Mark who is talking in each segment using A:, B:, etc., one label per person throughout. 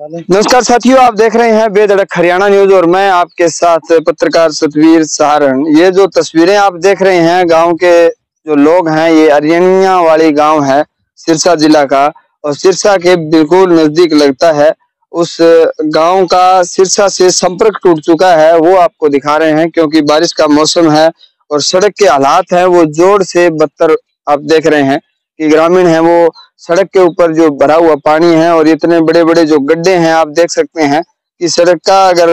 A: नमस्कार साथियों, आप देख रहे हैं बेधड़क हरियाणा न्यूज़ और मैं आपके साथ पत्रकार सतवीर सहारण ये जो तस्वीरें आप देख रहे हैं, गाँव के जो लोग हैं, ये अरियनिया वाली गाँव है, सिरसा जिला का। और सिरसा के बिल्कुल नज़दीक लगता है, उस गाँव का सिरसा से संपर्क टूट चुका है, वो आपको दिखा रहे हैं, क्योंकि बारिश का मौसम है और सड़क के हालात है, वो ज़ोर से बदतर आप देख रहे हैं कि ग्रामीण है वो सड़क के ऊपर जो भरा हुआ पानी है और इतने बड़े बड़े जो गड्ढे हैं, आप देख सकते हैं कि सड़क का अगर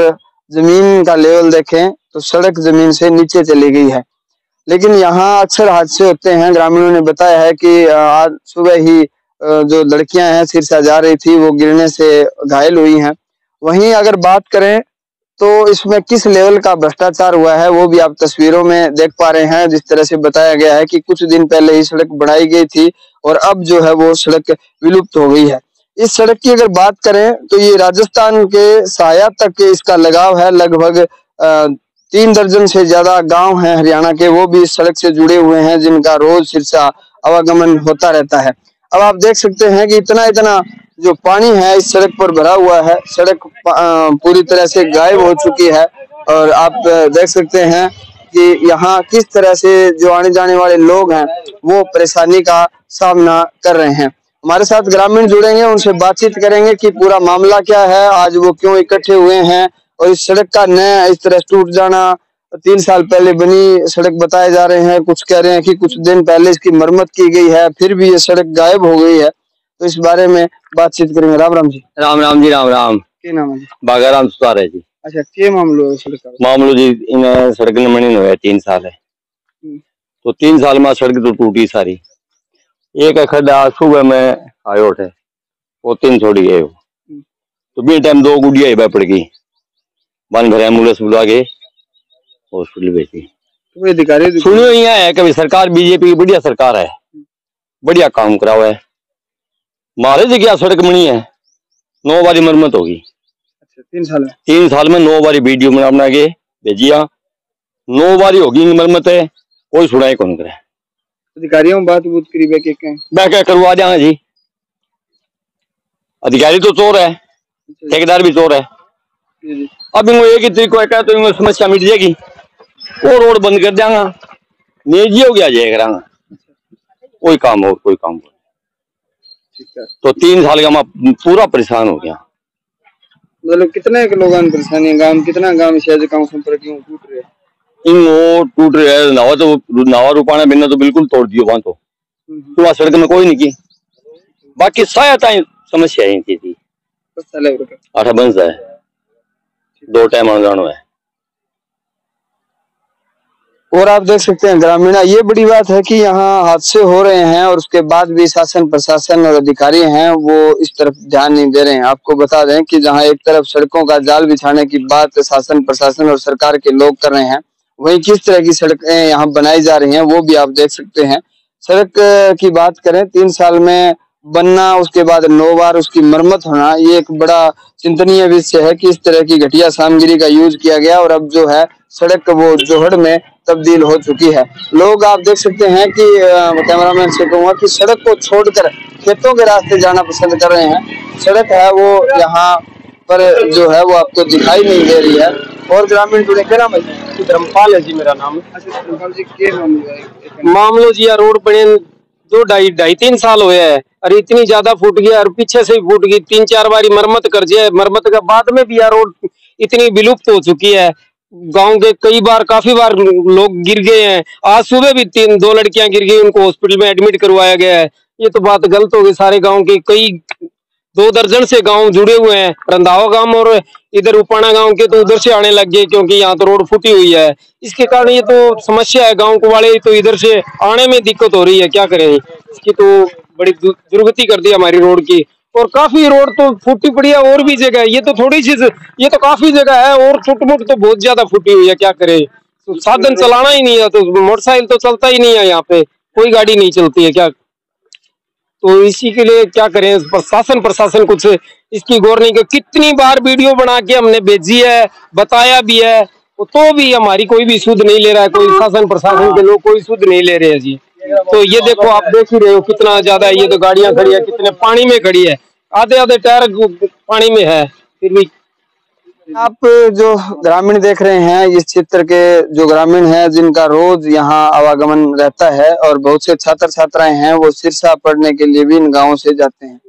A: ज़मीन का लेवल देखें तो सड़क ज़मीन से नीचे चली गई है। लेकिन यहाँ अक्सर हादसे होते हैं। ग्रामीणों ने बताया है कि आज सुबह ही जो लड़कियाँ हैं, सिरसा जा रही थी, वो गिरने से घायल हुई हैं। वहीं अगर बात करें तो इसमें किस लेवल का भ्रष्टाचार हुआ है, वो भी आप तस्वीरों में देख पा रहे हैं, जिस तरह से बताया गया है कि कुछ दिन पहले ही सड़क बनाई गई थी और अब जो है वो सड़क विलुप्त हो गई है। इस सड़क की अगर बात करें तो ये राजस्थान के साया तक के इसका लगाव है, लगभग तीन दर्जन से ज़्यादा गाँव हैं हरियाणा के, वो भी इस सड़क से जुड़े हुए हैं, जिनका रोज सिरसा आवागमन होता रहता है। अब आप देख सकते हैं कि इतना इतना जो पानी है इस सड़क पर भरा हुआ है, सड़क पूरी तरह से गायब हो चुकी है और आप देख सकते हैं कि यहाँ किस तरह से जो आने जाने वाले लोग हैं, वो परेशानी का सामना कर रहे हैं। हमारे साथ ग्रामीण जुड़ेंगे, उनसे बातचीत करेंगे कि पूरा मामला क्या है, आज वो क्यों इकट्ठे हुए हैं और इस सड़क का नया इस तरह टूट जाना, तीन साल पहले बनी सड़क बताए जा रहे हैं, कुछ कह रहे हैं कि कुछ दिन पहले इसकी मरम्मत की गई है, फिर भी ये सड़क गायब हो गई है। तो इस बारे में बातचीत करेंगे। राम राम जी।
B: राम राम जी राम राम।
A: क्या नाम है जी?
B: बागाराम सुतार है जी।
A: अच्छा क्या मामलो का?
B: मामलो जी सड़क ने मनी हुआ तीन साल है। हम्म। तो तीन साल में सड़क तो टूटी सारी। एक खड्डा सुबह में आयो उठे वो तीन छोड़ी गए हम्म। तो बी टाइम दो गुड़िया ही पड़। गई बन घर एंबुलेंस बुला के हॉस्पिटल भेजी।
A: तो
B: सुनियो यहाँ है कभी सरकार बीजेपी की बढ़िया सरकार है। हम्म। बढ़िया काम करा हुआ है। मारे जगह सड़क बनी है। नौ बारी मरम्मत होगी।
A: अच्छा तीन साल में?
B: तीन साल में नौ बारी वीडियो बना बना के भेजिया। नौ बारी होगी मरम्मत है कोई सुनाई कौन करे।
A: अधिकारियों बात बूत करीब के
B: क्या करवा जाएँगे जी। अधिकारी तो चोर है अच्छा। ठेकेदार भी चोर है। अब इनको एक ही तरीको है तो इनको समस्या मिट जाएगी। वो रोड बंद कर देंगे निजी हो गया जाएगा अच्छा। कोई काम और कोई काम हो तो तीन साल का मैं पूरा परेशान हो गया।
A: मतलब कितने लोग परेशानी? गाँव कितना गाँव शायद गाँव संपर्क टूट रहे
B: इन वो टूट रहे हैं। नावा तो नावा रूपाना बिना तो बिल्कुल तोड़ दियो वहाँ तो। हम्म। तो वहाँ सड़क में कोई नहीं की। बाकी सहायता समस्या ही थी। अठा बंस है। दो टाइम जानो है।
A: और आप देख सकते हैं, ग्रामीणा, ये बड़ी बात है कि यहाँ हादसे हो रहे हैं और उसके बाद भी शासन, प्रशासन और अधिकारी हैं, वो इस तरफ़ ध्यान नहीं दे रहे हैं। आपको बता दें कि जहाँ एक तरफ़ सड़कों का जाल बिछाने की बात शासन, प्रशासन और सरकार के लोग कर रहे हैं, वहीं किस तरह की सड़कें यहाँ बनाई जा रही हैं, वो भी आप देख सकते हैं। सड़क की बात करें, तीन साल में बनना उसके बाद नौ बार उसकी मरम्मत होना ये एक बड़ा चिंतनीय विषय है कि इस तरह की घटिया सामग्री का यूज़ किया गया और अब जो है सड़क वो जोहड़ में तब्दील हो चुकी है। लोग आप देख सकते हैं कि कैमरामैन से कहूँगा कि सड़क को छोड़कर खेतों के रास्ते जाना पसंद कर रहे हैं। सड़क है वो यहाँ पर जो है वो आपको दिखाई नहीं दे रही है। और ग्रामीण जुड़े क्या नाम है?
C: धर्मपाल है जी मेरा नाम।
A: अच्छा
C: मामलो जी रोड बने दो ढाई ढाई तीन साल हुए है। और इतनी ज़्यादा फूट गया और पीछे से फूट गई। तीन चार बारी मरम्मत कर दिया मरम्मत के बाद में भी यह रोड इतनी विलुप्त हो चुकी है। गाँव के कई बार, काफ़ी बार लोग गिर गए हैं। आज सुबह भी तीन, दो लड़कियाँ गिर गई, उनको हॉस्पिटल में एडमिट करवाया गया है। ये तो बात गलत हो गई सारे गाँव के। कई दो दर्जन से गाँव जुड़े हुए हैं। रंधावा गाँव और इधर उपाना गाँव के तो उधर से आने लग गए क्योंकि यहाँ तो रोड फूटी हुई है। इसके कारण ये तो समस्या है। गाँव को वाले तो इधर से आने में दिक्कत हो रही है। क्या करें? इसकी तो बड़ी दुर्गति कर दी हमारी रोड की। और काफ़ी रोड तो फूटी पड़ी है, और भी जगह ये तो थोड़ी सी ये तो काफ़ी जगह है, और छुट मुट तो बहुत ज़्यादा फूटी हुई है, क्या करे? तो साधन चलाना ही नहीं है तो मोटरसाइकिल तो चलता ही नहीं है यहाँ पे। कोई गाड़ी नहीं चलती है, क्या? तो इसी के लिए क्या करें प्रशासन प्रशासन कुछ इसकी गौर नहीं कर कितनी बार वीडियो बना के हमने भेजी है, बताया भी है तो भी हमारी कोई भी सुध नहीं ले रहा है, कोई शासन प्रशासन के लोग कोई सुध नहीं ले रहे हैं जी। तो ये देखो, आप देख ही रहे हो कितना ज़्यादा ये तो गाड़ियाँ खड़ी है, कितने पानी में खड़ी है। आधे आधे टायर पानी में है, फिर भी।
A: आप जो ग्रामीण देख रहे हैं, इस क्षेत्र के जो ग्रामीण हैं, जिनका रोज यहाँ आवागमन रहता है और बहुत से छात्र छात्राएँ हैं, वो सिरसा पढ़ने के लिए भी इन गाँव से जाते हैं।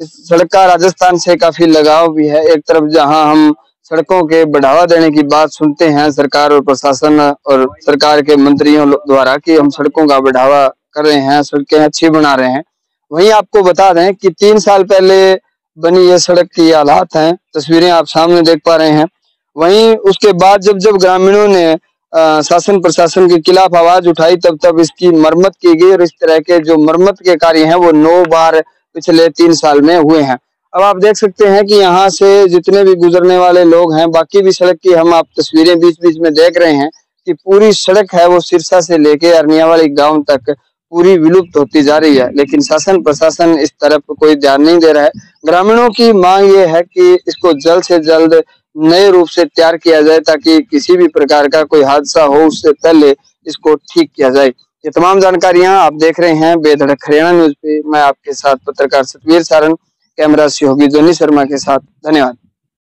A: इस सड़क का राजस्थान से काफ़ी लगाव भी है। एक तरफ़ जहाँ हम सड़कों के बढ़ावा देने की बात सुनते हैं सरकार और प्रशासन और सरकार के मंत्रियों द्वारा कि हम सड़कों का बढ़ावा कर रहे हैं, सड़कें अच्छी बना रहे हैं। वहीं आपको बता दें कि तीन साल पहले बनी ये सड़क की हालात हैं, तस्वीरें आप सामने देख पा रहे हैं। वहीं उसके बाद जब जब ग्रामीणों ने शासन प्रशासन के खिलाफ आवाज़ उठाई, तब तब इसकी मरम्मत की गई और इस तरह के जो मरम्मत के कार्य हैं, वो नौ बार पिछले तीन साल में हुए हैं। अब आप देख सकते हैं कि यहाँ से जितने भी गुजरने वाले लोग हैं, बाकी भी सड़क की हम आप तस्वीरें बीच बीच में देख रहे हैं कि पूरी सड़क है वो सिरसा से लेके अरनिया वाली गाँव तक पूरी विलुप्त होती जा रही है। लेकिन शासन प्रशासन इस तरफ़ कोई ध्यान नहीं दे रहा है। ग्रामीणों की मांग ये है कि इसको जल्द से जल्द नए रूप से तैयार किया जाए ताकि किसी भी प्रकार का कोई हादसा हो, उससे पहले इसको ठीक किया जाए। ये तमाम जानकारियाँ आप देख रहे हैं। बेधड़क हरियाणा न्यूज़ पे मैं आपके साथ पत्रकार सतवीर सारण कैमरा सहयोगी जोनी शर्मा के साथ। धन्यवाद।